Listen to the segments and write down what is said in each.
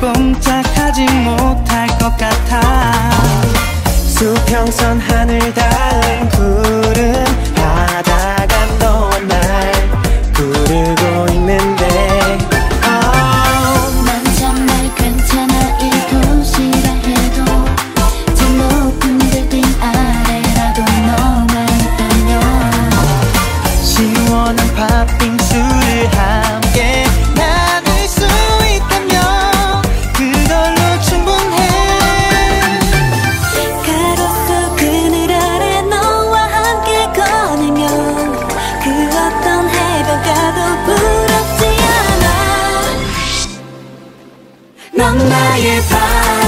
꼼짝 山海。 나의 밤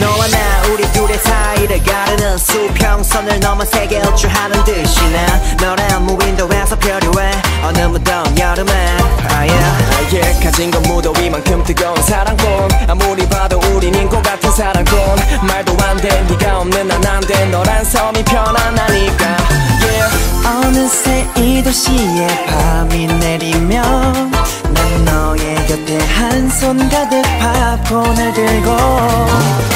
너와 나 우리 둘의 사이를 가르는 수평선을 넘어 세계 호출하는 듯이 나 너란 무인도에서 표류해. 어느 무덤 여름에. 아예 oh 가진 건 무더위만큼 뜨거운 사랑꾼. 아무리 봐도 우린 인고 같은 사랑꾼. 말도 안돼 네가 없는 난 안돼. 너란 섬이 편안하니까. Yeah. 어느새 이 도시에 밤이 내리면 난 너의 곁에 한 손 가득 팝콘을 들고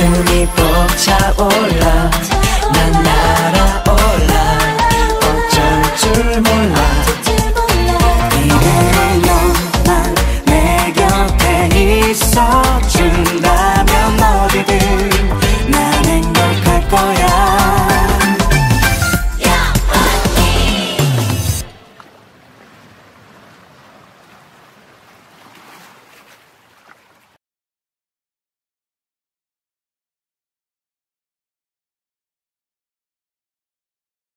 가슴이 벅차올라 난 나.